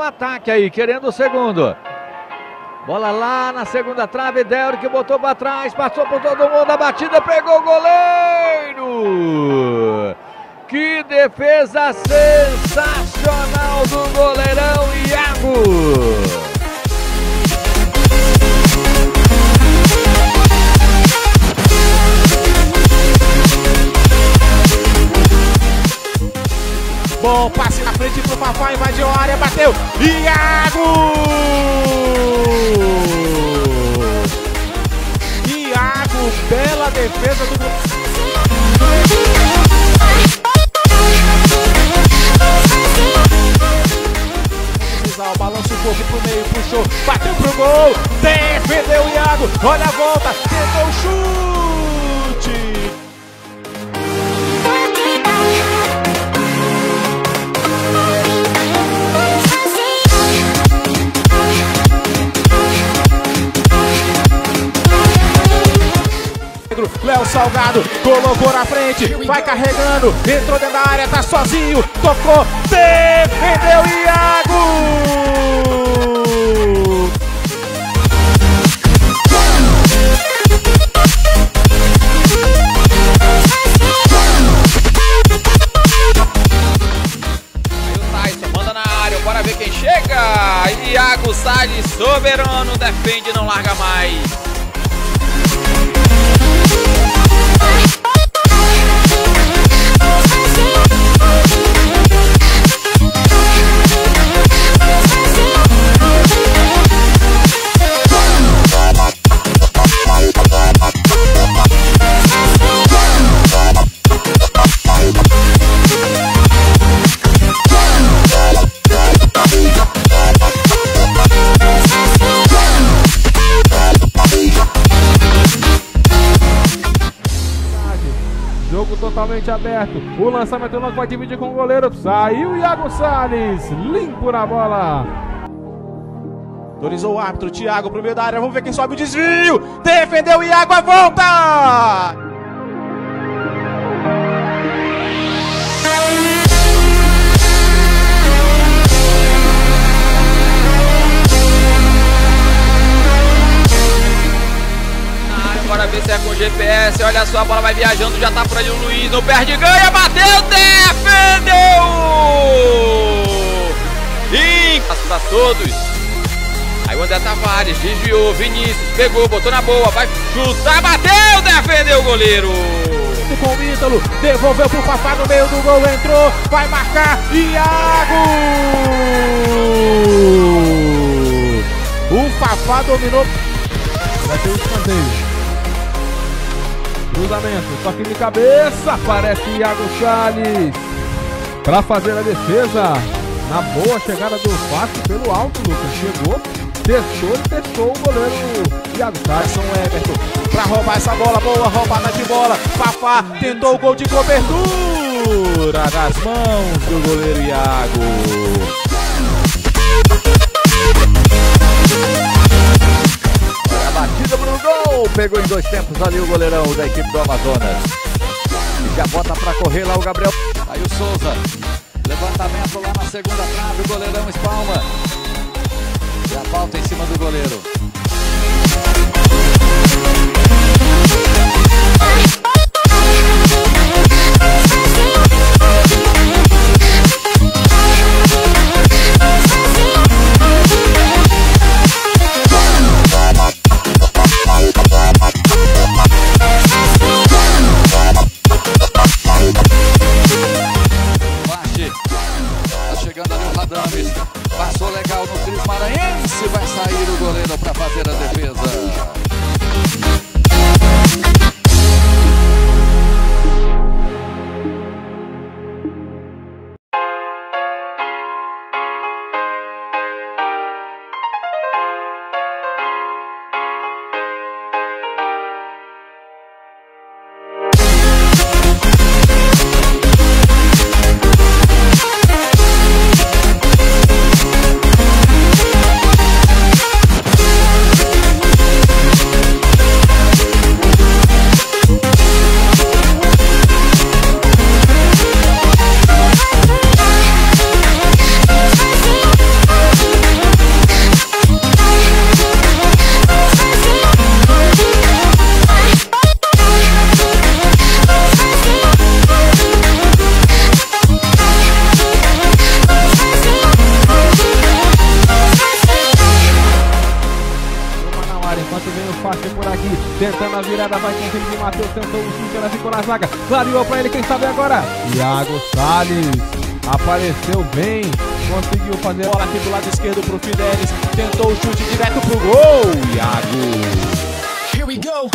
ataque aí, querendo o segundo. Bola lá na segunda trave, Delri que botou para trás, passou por todo mundo, a batida pegou o goleiro. Que defesa sensacional do goleirão Iago. Bom passe na frente pro Fafá, invadiu a área, bateu. Iago! Iago, bela defesa do balança um pouco pro meio, puxou, bateu pro gol, defendeu o Iago, olha a volta, Salgado colocou na frente, vai carregando, entrou dentro da área, tá sozinho, tocou, defendeu Iago! Aí o Tyson manda na área, bora ver quem chega! Iago Salles, soberano, defende, não larga mais. Totalmente aberto. O lançamento não vai dividir com o goleiro. Saiu Iago Salles. Limpo na bola. Autorizou o árbitro. Thiago pro meio da área. Vamos ver quem sobe o desvio. Defendeu o Iago. A volta. GPS. Olha só, a bola vai viajando, já tá por ali o Luiz. Não perde, ganha, bateu, defendeu! Passo pra todos. Aí o André Tavares desviou, Vinícius pegou, botou na boa, vai chutar, bateu, defendeu o goleiro. Com o Ítalo. Devolveu pro Fafá no meio do gol. Entrou. Vai marcar. Iago. O Fafá dominou. Vai ter um escanteio. Cruzamento, toque de cabeça, aparece Iago Charles para fazer a defesa. Na boa chegada do Fácil pelo alto, Lucas. Chegou, testou e testou o goleiro Iago Charles. São Everton para roubar essa bola. Boa roubada de bola. Fafá tentou o gol de cobertura nas mãos do goleiro Iago. Dois tempos ali o goleirão da equipe do Amazonas. E já bota pra correr lá o Gabriel. Aí o Souza. Levantamento lá na segunda trave. O goleirão espalma. E a falta em cima do goleiro. No Cris Maranhense. Vai sair o goleiro para fazer a defesa. Fácil por aqui. Tentando a virada, vai com o Felipe Matheus. Tentou o chute, ela ficou na zaga. Clareou pra ele, quem sabe agora? Iago Salles. Apareceu bem, conseguiu fazer bola aqui do lado esquerdo pro Fidelis. Tentou o chute direto pro gol. Iago. Here we go.